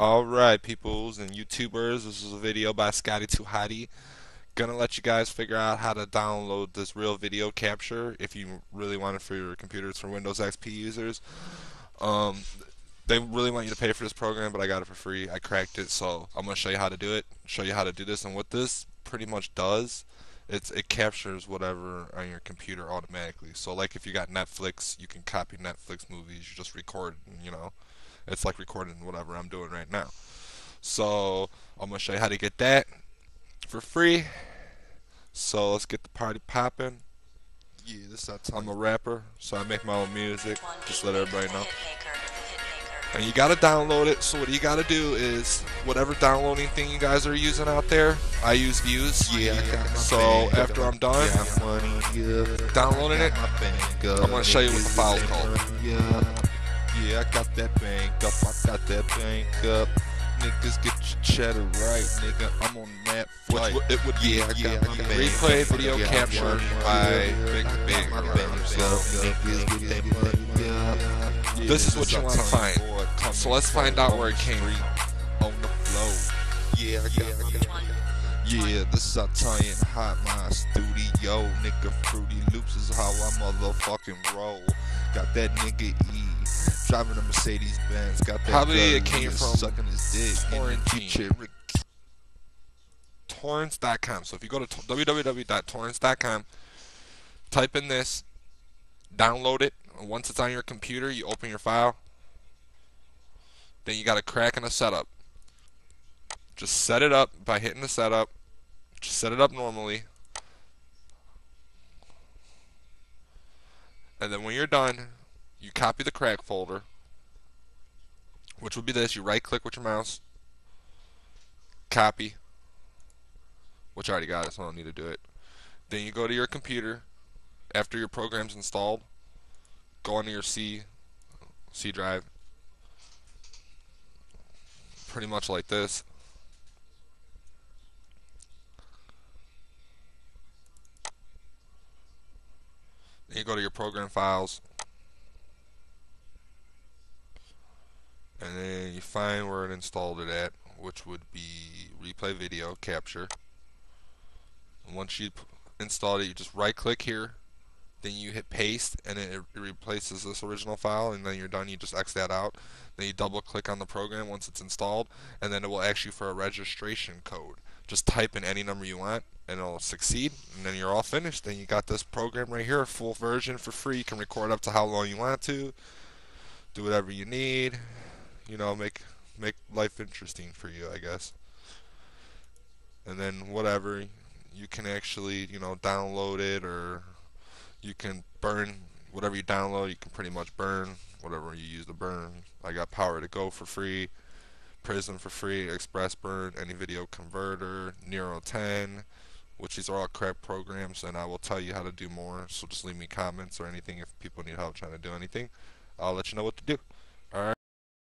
Alright, peoples and YouTubers, this is a video by Scotty Hottie. Gonna let you guys figure out how to download this real video capture if you really want it for your computers for Windows XP users. Um, they really want you to pay for this program, but I got it for free. I cracked it, so I'm gonna show you how to do it, show you how to do this, and what this pretty much does, it's it captures whatever on your computer automatically. So like if you got Netflix, you can copy Netflix movies, you just record, you know. It's like recording whatever I'm doing right now. So I'm gonna show you how to get that for free. So let's get the party popping. Yeah, this that I'm a rapper, so I make my own music. Just let everybody know. And you gotta download it. So what you gotta do is whatever downloading thing you guys are using out there. I use Vuze. Yeah, I got my So after I'm done Yeah, downloading it, My bank up. I'm gonna show you what the file's called. Yeah, yeah, I got that bank up. I got that bank up. Niggas get your cheddar right, nigga. I'm on that flight. would- it would be yeah, I yeah, got my replay video Yeah, capture. Big I Big. my or bank whatever. up. So Niggas get that money up. Yeah, This is what you wanna find. So let's find out where it came street, On the flow. Yeah, I got, I got. Yeah, this is Italian hot my studio. Nigga, Fruity Loops is how I motherfucking roll. Got that nigga E. Driving a Mercedes Benz. Got that Probably it came from sucking his dick. in the quarantine. Torrents.com. So if you go to www.torrents.com, type in this, download it. Once it's on your computer, you open your file. Then you got to crack in a setup. Just set it up by hitting the setup. Just set it up normally. And then when you're done, you copy the crack folder, which would be this. You right click with your mouse, copy, which I already got it, so I don't need to do it. Then you go to your computer after your program's installed. Go onto your C C drive, pretty much like this. Then you go to your program files, and then you find where it installed it at, which would be replay video capture. And once you p- install it, you just right click here, then you hit paste, and it, it replaces this original file, and then you're done. You just X that out. Then you double click on the program once it's installed, and then it will ask you for a registration code. Just type in any number you want, and it'll succeed, and then you're all finished. Then you got this program right here, full version for free. You can record up to how long you want to, do whatever you need, you know, make make life interesting for you, I guess. And then whatever you can actually, you know, download it or you can burn whatever you download, you can pretty much burn whatever you use to burn. I got Power2Go for free, Prism for free, Express Burn, Any Video Converter, Nero 10, which these are all crap programs, and I will tell you how to do more. So just leave me comments or anything if people need help trying to do anything. I'll let you know what to do.